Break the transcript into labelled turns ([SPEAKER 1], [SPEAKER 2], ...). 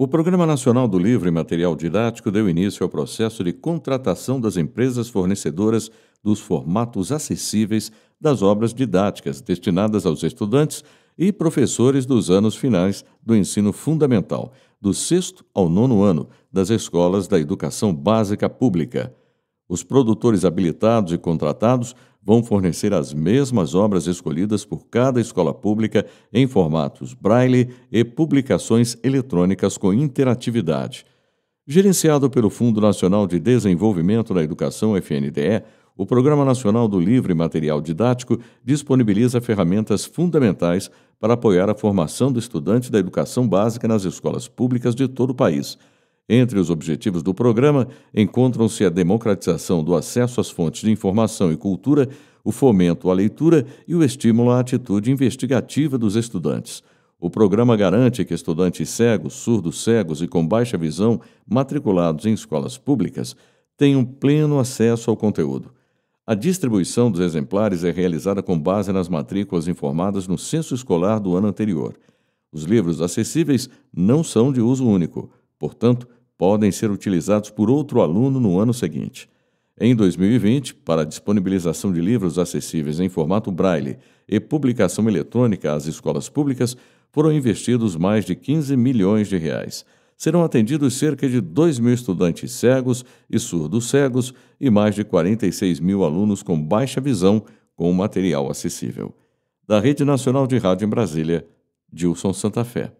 [SPEAKER 1] O Programa Nacional do Livro e Material Didático deu início ao processo de contratação das empresas fornecedoras dos formatos acessíveis das obras didáticas destinadas aos estudantes e professores dos anos finais do ensino fundamental, do sexto ao nono ano, das escolas da educação básica pública. Os produtores habilitados e contratados vão fornecer as mesmas obras escolhidas por cada escola pública em formatos braille e publicações eletrônicas com interatividade. Gerenciado pelo Fundo Nacional de Desenvolvimento da Educação FNDE, o Programa Nacional do Livre Material Didático disponibiliza ferramentas fundamentais para apoiar a formação do estudante da educação básica nas escolas públicas de todo o país entre os objetivos do programa encontram-se a democratização do acesso às fontes de informação e cultura, o fomento à leitura e o estímulo à atitude investigativa dos estudantes. O programa garante que estudantes cegos, surdos cegos e com baixa visão matriculados em escolas públicas tenham pleno acesso ao conteúdo. A distribuição dos exemplares é realizada com base nas matrículas informadas no censo escolar do ano anterior. Os livros acessíveis não são de uso único, portanto, podem ser utilizados por outro aluno no ano seguinte. Em 2020, para a disponibilização de livros acessíveis em formato braille e publicação eletrônica às escolas públicas, foram investidos mais de 15 milhões de reais. Serão atendidos cerca de 2 mil estudantes cegos e surdos cegos e mais de 46 mil alunos com baixa visão com material acessível. Da Rede Nacional de Rádio em Brasília, Dilson Santa Fé.